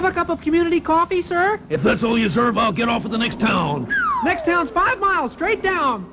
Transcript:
have a cup of community coffee, sir? If that's all you serve, I'll get off at the next town. Next town's five miles straight down.